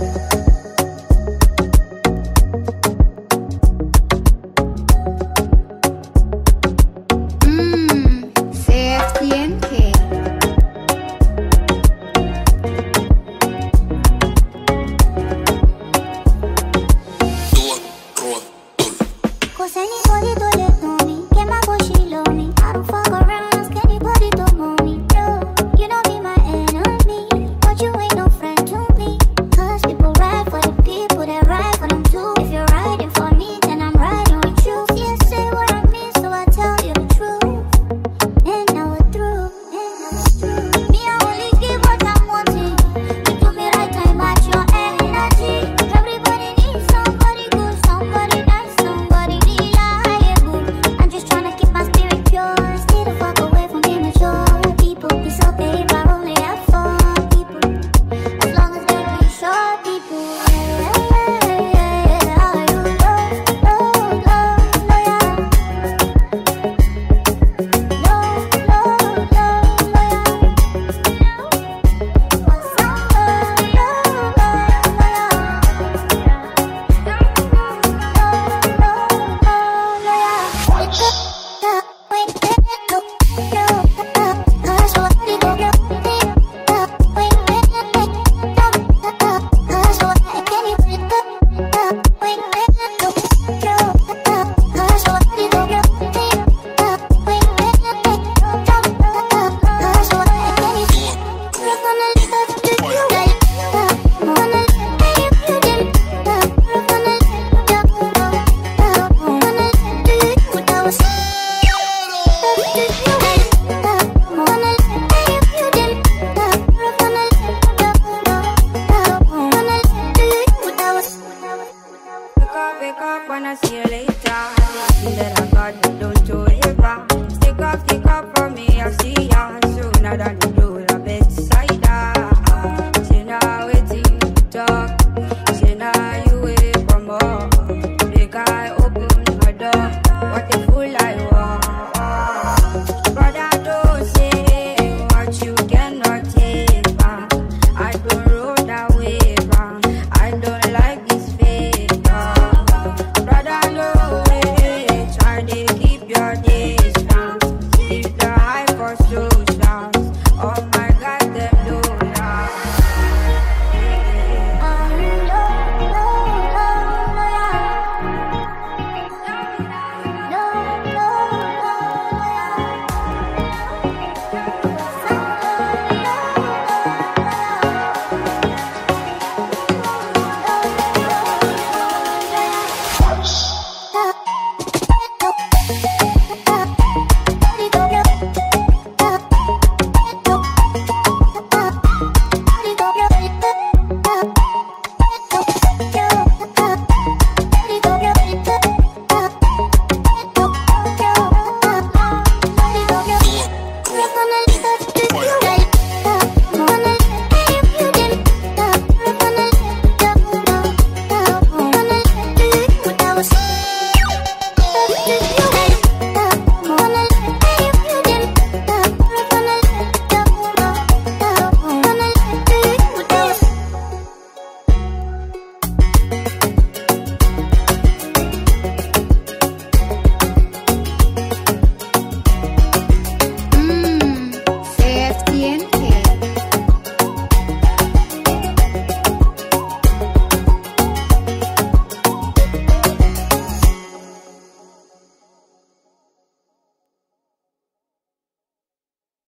Mmm, pure. see you later. You said I got don't you ever. Stick up, stick up for me, I'll see ya sooner than you do.